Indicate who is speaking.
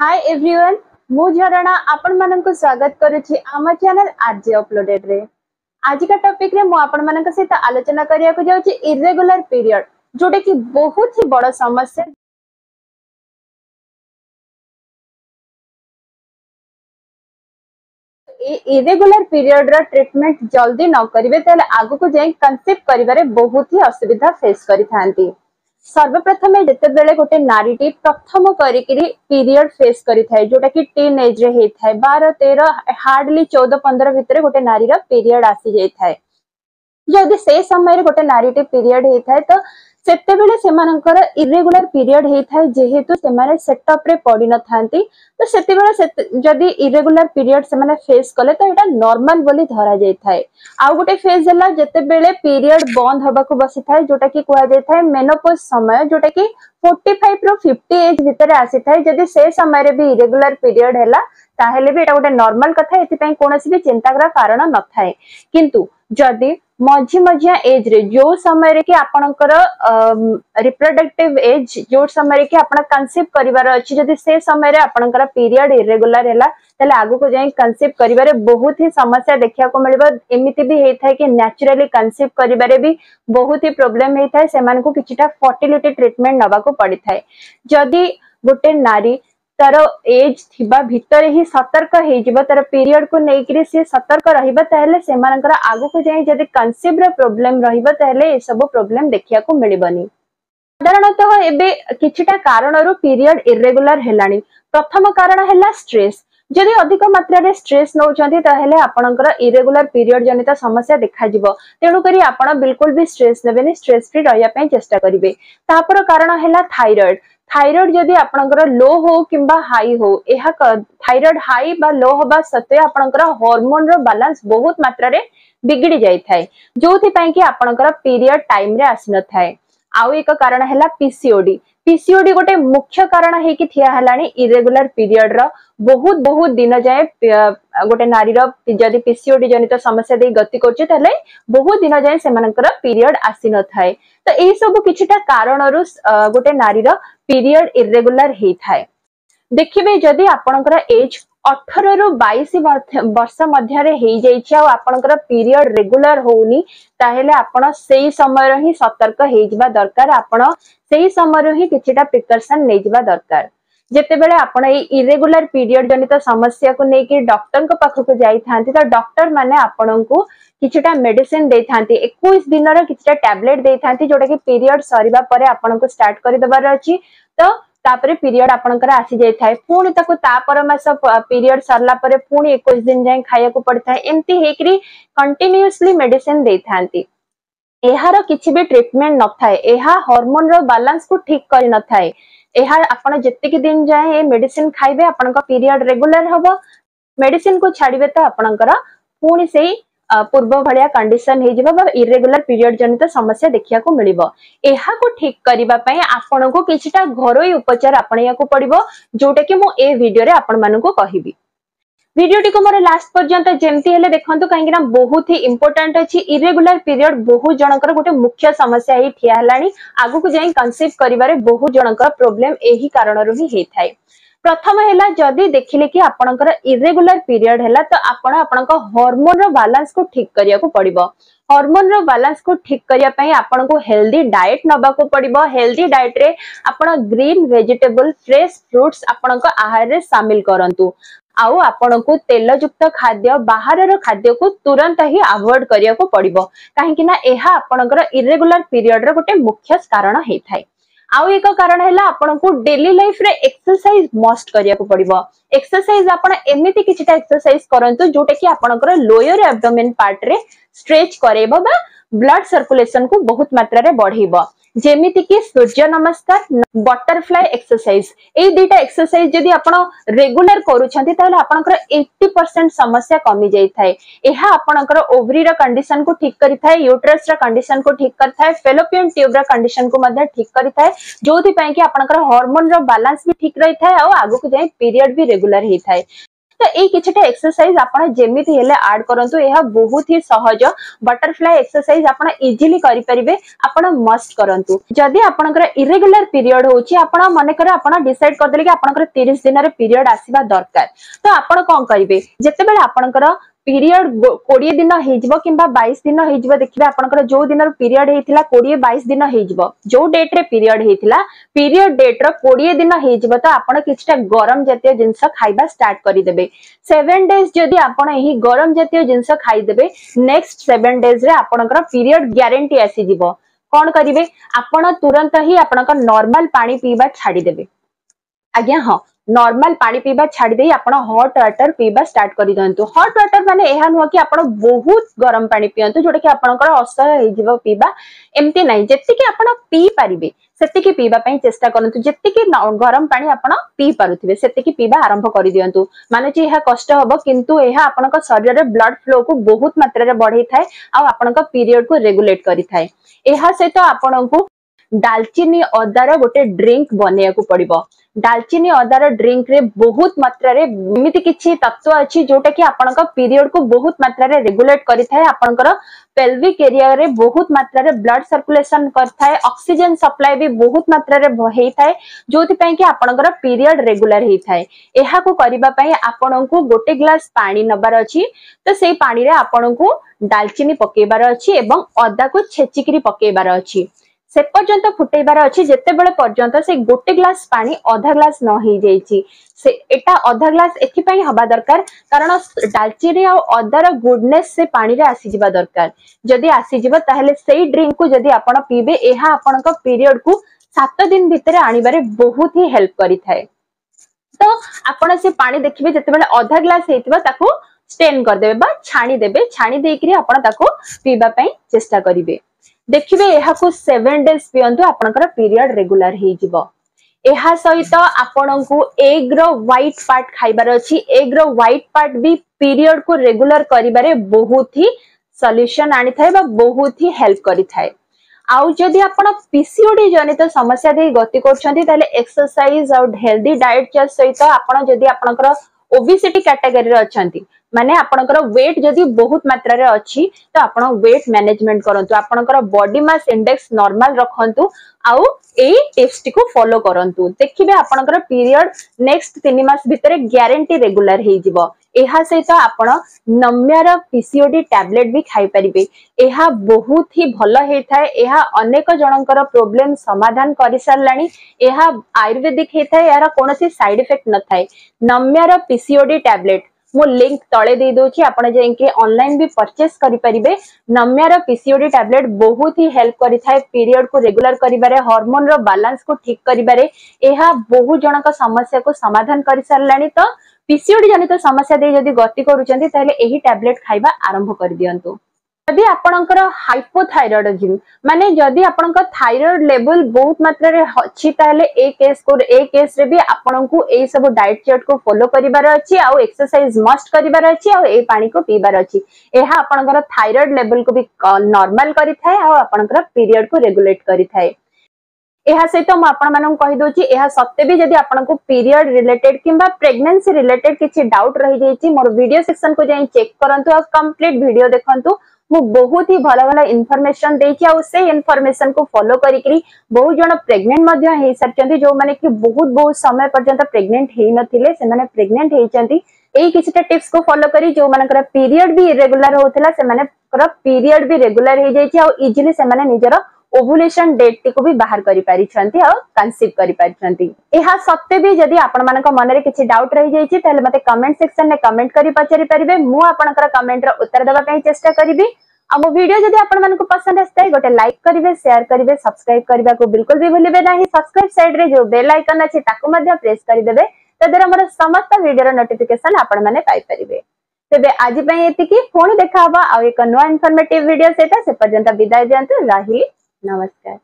Speaker 1: Hi everyone ମୁଁ ଝରଣା ଆପଣମାନଙ୍କୁ ସ୍ୱାଗତ କରୁଛି ଆମ ଚ୍ୟାନେଲ ଆର୍ଜେ ଅପଲୋଡେଡରେ ଆଜିକା ଟପିକରେ ମୁଁ ଆପଣମାନଙ୍କ ସହିତ ଆଲୋଚନା କରିବାକୁ ଯାଉଛି ଇରେଗୁଲାର ପିରିୟଡ ଯୋଉଟା କି ବହୁତ ହି ବଡ ସମସ୍ୟା ଏ ଇରେଗୁଲାର ପିରିୟଡର ଟ୍ରିଟମେଣ୍ଟ ଜଲ୍ଦି ନ କରିବେ ତାହେଲେ ଆଗକୁ ଯାଇ କନସେପ୍ଟ କରିବାରେ ବହୁତ ହି ଅସୁବିଧା ଫେସ୍ କରିଥାନ୍ତି सर्वप्रथम जिते बेले गोटे नारी टी प्रथम करीरियड फेस करीन एज रे थाए बार तेरह हार्डली चौदह पंद्रह भितर गोटे नारी रीरियड आसी जाए जदि से समय गोटे नारी टी पीरियड होता है तो ସେତେବେଳେ ସେମାନଙ୍କର ଇରେଗୁଲାର ପିରିୟଡ ହେଇଥାଏ ଯେହେତୁ ସେମାନେ ସେଟଅପରେ ପଡିନଥାନ୍ତି ତ ସେତେବେଳେ ଯଦି ଇରେଗୁଲାର ପିରିୟଡ ସେମାନେ ଫେସ୍ କଲେ ତ ଏଇଟା ନର୍ମାଲ ବୋଲି ଧରାଯାଇଥାଏ ଆଉ ଗୋଟେ ଫେଜ୍ ହେଲା ଯେତେବେଳେ ପିରିୟଡ ବନ୍ଦ ହେବାକୁ ବସିଥାଏ ଯୋଉଟା କି କୁହାଯାଇଥାଏ ମେନୋପୋଜ ସମୟ ଯୋଉଟା କି ଫୋର୍ଟି ଫାଇଭ ରୁ ଫିଫ୍ଟି ଏଜ୍ ଭିତରେ ଆସିଥାଏ ଯଦି ସେ ସମୟରେ ବି ଇରେଗୁଲାର ପିରିୟଡ ହେଲା ତାହେଲେ ବି ଏଇଟା ଗୋଟେ ନର୍ମାଲ କଥା ଏଥିପାଇଁ କୌଣସି ବି ଚିନ୍ତା କରିବା କାରଣ ନଥାଏ କିନ୍ତୁ जदि मझी मझिया एज रे जो समय रे कि आपणकर रिप्रोडक्टिव एज जो समय रे कि आपण कंसीव करिवार अछि जदि से समय रे आपणकर पीरियड इररेगुलर हैला तले आगु को जाई कंसीव करिवारे बहुत ही समस्या देखिया को मिलबो इमिति भी हेथाय कि नेचुरली कंसीव करिवारे भी बहुत ही प्रॉब्लम हेथाय सेमान को किछटा फर्टिलिटी ट्रीटमेंट नबा को पड़ी थाय जदि गोटे नारी ତାର ଏଜ୍ ଥିବା ଭିତରେ ହିଁ ସତର୍କ ହେଇଯିବ ତାର ପିରିୟଡକୁ ନେଇକିରି ସିଏ ସତର୍କ ରହିବ ତାହେଲେ ସେମାନଙ୍କର ଆଗକୁ ଯାଇ ଯଦି କନସିଭର ପ୍ରୋବ୍ଲେମ ରହିବ ତାହେଲେ ଏସବୁ ପ୍ରୋବ୍ଲେମ ଦେଖିବାକୁ ମିଳିବନି ସାଧାରଣତଃ ଏବେ କିଛିଟା କାରଣରୁ ପିରିୟଡ ଇରେଗୁଲାର ହେଲାଣି ପ୍ରଥମ କାରଣ ହେଲା ଷ୍ଟ୍ରେସ୍ ଯଦି ଅଧିକ ମାତ୍ରାରେ ଷ୍ଟ୍ରେସ୍ ନେଉଛନ୍ତି ତାହେଲେ ଆପଣଙ୍କର ଇରେଗୁଲାର ପିରିୟଡ ଜନିତ ସମସ୍ୟା ଦେଖାଯିବ ତେଣୁକରି ଆପଣ ବିଲକୁଲ ବି ଷ୍ଟ୍ରେସ୍ ନେବେନି ଷ୍ଟ୍ରେସ୍ ଫ୍ରି ରହିବା ପାଇଁ ଚେଷ୍ଟା କରିବେ ତାପର କାରଣ ହେଲା ଥାଇରଏଡ थायरइड जदि आप लो हो कि हाई हो थायरइड हाई बा लो हवा सत्वे आप हरमोन रलांस बहुत मात्रा रे बिगड़ी जाए थाए। जो कि आपंकर पीरियड टाइम आस न थाए आउ एक कारण है पीसीओडी पीसीओडी गोटे मुख्य कारण है ठिया है इरेगुलर पीरियड रहुत बहुत दिन जाए गोटे नारी रि पीसीओडी जनित समस्या दे गति कर बहुत दिन जाए से पीरियड आसी न थाए तो यही सब कि कारण रु गोटे नारी पीरियड इरेगुलर ही थाए देखिए जदि आपणकर एज अठर रु बर्ष वर्ष मध्य पीरियड रेगुलर होनी समय ही सतर्क हो जा दरकार आपय कि प्रिकसन नहीं जावा दरकार जिते आप आपरेगुला पीरियड जनित समस्या को लेकिन डक्टर पाखक जाती तो डक्टर मैंने आपण को मेडिसीन दे था एक दिन रहा टैबलेट दे था जोटा कि पीरियड सर आपन को स्टार्ट करदेवार अच्छी तो तापरे पीरियड आप आसी जाए पुणी तक परस पीरियड सरला पुणी एक दिन जाए खाया पड़ता है एमती कंटिन्यूसली मेडिसीन दे था यार किसी भी ट्रिटमेंट न था हरमोन रालान्स को ठीक कर न था जी दिन जाए ये मेडिसिन खाइबे पीरियड रेगुलर हम मेडिसिन को छाड़े तो आपंकर पुणी से पूर्व भाया कंडीशन इरेगुलर पीरियड जनित समस्या देखा मिले को ठीक करने आपण को किसी घर उपचार अपने पड़ो जोटा कि मुझे कहबी वीडियो टी को मोर लास्ट पर्यंत जेमती हेले देखंतु काहेकि ना बहुत ही इंपोर्टेंट अछि इररेगुलर पीरियड बहुत जणकर गोटे मुख्य समस्या ही ठिया हलाणी आगु को जाई कंसीव करिवारे बहुत जणकर प्रॉब्लम एही कारण रो ही हेथाय प्रथम हैला जदि देखिले कि आपनकर इररेगुलर पीरियड हैला तो आपण आपनक हार्मोन रो बैलेंस को ठीक करिया को पड़िबो हार्मोन रो बैलेंस को ठीक करिया पई आपन को हेल्दी डाइट नबा को पड़िबो हेल्दी डाइट रे आपन ग्रीन वेजिटेबल फ्रेश फ्रूट्स आपनक आहार रे शामिल करंतु ଆଉ ଆପଣଙ୍କୁ ତେଲଯୁକ୍ତ ଖାଦ୍ୟ ବାହାରର ଖାଦ୍ୟକୁ ତୁରନ୍ତ ହିଁ ଆଭଏଡ୍ କରିବାକୁ ପଡିବ କାହିଁକି ନା ଏହା ଆପଣଙ୍କର ଇରେଗୁଲାର ପିରିୟଡର ଗୋଟେ ମୁଖ୍ୟ କାରଣ ହେଇଥାଏ ଆଉ ଏକ କାରଣ ହେଲା ଆପଣଙ୍କୁ ଡେଲି ଲାଇଫରେ ଏକ୍ସରସାଇଜ ମଷ୍ଟ କରିବାକୁ ପଡିବ ଏକ୍ସରସାଇଜ ଆପଣ ଏମିତି କିଛିଟା ଏକ୍ସରସାଇଜ କରନ୍ତୁ ଯୋଉଟା କି ଆପଣଙ୍କର ଲୋୟର ଆବଡୋମେନ ପାର୍ଟରେ ଷ୍ଟ୍ରେଚ୍ କରେଇବ ବା ब्लड सर्कुलेशन को बहुत मात्रा रे बढ़ेब जमीक सूर्य नमस्कार बटरफ्लाई एक्सरसाइज दुटा एक्सरसाइज जदि आप रेगुलर करसेंट समस्या कमी जाए यह आपंकर ओवरी रंडीसन को ठीक कर यूट्रस रंडीसन को ठीक करेलोपियन ट्यूब रंडीसन को ठीक कर जो कि आप हरमोन रालान्स भी ठीक रही है आगे जाए पीरियड भी रेगुलर होता है ତ ଏଇ କିଛିଟା ଏକ୍ସରସାଇଜ ଆପଣ ଯେମିତି ହେଲେ ଆଡ୍ କରନ୍ତୁ ଏହା ବହୁତ ହି ସହଜ ବଟରଫ୍ଲାଏ ଏକ୍ସରସାଇଜ ଆପଣ ଇଜିଲି କରିପାରିବେ ଆପଣ ମଷ୍ଟ କରନ୍ତୁ ଯଦି ଆପଣଙ୍କର ଇରେଗୁଲାର ପିରିୟଡ ହଉଛି ଆପଣ ମନେକର ଆପଣ ଡିସାଇଡ କରିଦେଲେ କି ଆପଣଙ୍କର ତିରିଶ ଦିନରେ ପିରିୟଡ ଆସିବା ଦରକାର ତ ଆପଣ କଣ କରିବେ ଯେତେବେଳେ ଆପଣଙ୍କର पीरियड कोड़े दिन हो बस दिन हो देखिए आपंकर जो दिन पीरियड होता कोड़े बैश दिन हो जो डेट्रे पीरियड होता पीरियड डेट रोड़े दिन हो तो आप कि गरम जितिय जिन खाइबा स्टार्ट करदे सेवेन डेज जदि आपड़ गरम जितिय जिन खाई नेक्स्ट सेवेन डेज रणकर पीरियड ग्यारंटी आसीज कौन करेंगे आपत तुरंत ही आप नर्माल पा पीवा छाड़देवे आज्ञा हाँ नॉर्मल पानी पीवा छाड़ आप हट वाटर पीवा स्टार्ट कर दिखाते हट वाटर मानते यह नुह कि आप बहुत गरम पानी पीवं जोटा कि आपंकर असह्य हो पीवा एमती ना जी आप पीपारे से पीवाई चेस्टा करूँ जी गरम पानी आप पी पारे से पीवा आरंभ कर दिंतु मानच यह कष्ट हम कि यह आप शरीर में ब्लड फ्लो को बहुत मात्रा बढ़े थाए आपण पीरियड को रेगुलेट कर डालचीनी अदार गोटे ड्रिंक बनवा को पड़ डालचीनी अदार ड्रिंक रे बहुत मात्रा रे मात्र किसी तत्व अच्छी जोटा कि आप पीरियड को बहुत मात्रा रे रेगुलेट कर पेल्विक एरिया रे बहुत मात्रा रे ब्लड सर्कुलेशन करें ऑक्सीजन सप्लाई भी बहुत मात्रा रे मात्रा जो कि आप पीरियड रेगुलर रेगुलाइए यह गोटे ग्लास पानी नबार अच्छी तो से पाने आपण को डालचीनी पकेबार अच्छी अदा को छेचिकी पकेबार अच्छी ସେ ପର୍ଯ୍ୟନ୍ତ ଫୁଟେଇବାର ଅଛି ଯେତେବେଳେ ପର୍ଯ୍ୟନ୍ତ ସେ ଗୋଟେ ଗ୍ଲାସ ପାଣି ଅଧା ଗ୍ଲାସ ନ ହେଇଯାଇଛି ସେ ଏଟା ଅଧା ଗ୍ଲାସ ଏଥିପାଇଁ ହବା ଦରକାର କାରଣ ଡାଲଚିନି ଆଉ ଅଦାର ଗୁଡନେସ୍ ସେ ପାଣିରେ ଆସିଯିବା ଦରକାର ଯଦି ଆସିଯିବ ତାହେଲେ ସେଇ ଡ୍ରିଙ୍କକୁ ଯଦି ଆପଣ ପିଇବେ ଏହା ଆପଣଙ୍କ ପିରିୟଡକୁ ସାତ ଦିନ ଭିତରେ ଆଣିବାରେ ବହୁତ ହିଁ ହେଲ୍ପ କରିଥାଏ ତ ଆପଣ ସେ ପାଣି ଦେଖିବେ ଯେତେବେଳେ ଅଧା ଗ୍ଲାସ ହେଇଥିବ ତାକୁ ଷ୍ଟେନ୍ କରିଦେବେ ବା ଛାଣିଦେବେ ଛାଣି ଦେଇକିରି ଆପଣ ତାକୁ ପିଇବା ପାଇଁ ଚେଷ୍ଟା କରିବେ देखिए सेवेन डेज पिंतु आपरियड रेगुलर हो सहित आपण को एग रईट पार्ट खाइबार अच्छी एग रईट पार्ट भी पीरियड को रेगुलर कर बहुत ही सल्यूशन आनी थाए बहुत ही हेल्प करसीओडी जनित समस्या दे गति करसरसाइज आउ हेल्दी डाएट सहित आपड़ जदि अच्छा माने आपणकर वेट जदि बहुत मात्रा रे अछि तो आपण वेट मैनेजमेंट करंतु आपणकर बॉडी मास इंडेक्स नॉर्मल रखंतु आउ एई टिप्स टिकु फॉलो करंतु देखिबे आपणकर पीरियड नेक्स्ट 3 मास भितरे ग्यारंटी रेगुलर हे जिवो एहा सहित आपण नम्यार पीसीओडी टैबलेट भी खाई परिबे एहा बहुत ही भलो हेथाय एहा अनेक जणंकर प्रॉब्लम समाधान करिसलानी एहा आयुर्वेदिक हेथाय यार कोनोसी साइड इफेक्ट नथाय नम्यार पीसीओडी टैबलेट लिंक तले ऑनलाइन भी परचे करेंगे नम्यार पीसीओडी टैबलेट बहुत ही हेल्प करीरियड को रेगुलर करमोन रलांस को ठीक कर बहुत जन समस्या को समाधान कर सारा तो पीसीओडी जनित समस्या दे जदि गति करुँच टैबलेट खाइबा आरंभ कर दिंटू जदि आपणकर हाइपोथरइडिम माने जदि आपणकर थायराइड लेवल बहुत मात्रा रे चार्ट को फॉलो करिवार पानी को पीबार अछि एहा लेवल को भी नॉर्मल करि पीरियड को रेगुलेट करि सहित हम भी पीरियड रिलेटेड किंबा प्रेगनेंसी रिलेटेड किछि डाउट रही मोर वीडियो सेक्शन को चेक करंतु कंप्लीट वीडियो देखंतु बहुत ही भल भल इनफर्मेसन देखिए इनफर्मेसन को फलो कर बहुत जन जो मैंने कि बहुत बहुत समय पर्यटन प्रेगनेंट हो नाने प्रेगनेंट होती किसी टीप्स को फलो कर जो मान पीरियड भी इरेगुला होता है पीरियड भी रेगुला इजिली से ओभुलेसन डेटी को भी बाहर करसिव करते भी आपण मनरे किसी डाउट रही जाइए तो मतलब कमेंट सेक्शन में कमेंट कर पचारिपारे मुझे कमेंटर उत्तर देवाई चेषा करी आ मो भिड जब आपको पसंद आए गोटे लाइक करेंगे सेयार करेंगे सब्सक्राइब करने को बिल्कुल भी भूलिबे ना सब्सक्राइब सैड में जो बेल आइकन अच्छे प्रेस करदे तद्वारा मोर समस्त भिडर नोटिफिकेशन आपरेंगे तेज आज ये पुणी देखा हाँ आउ एक नुआ इनफर्मेटिव भिड सहित से पर्यटन विदाय दिंतु रही नमस्कार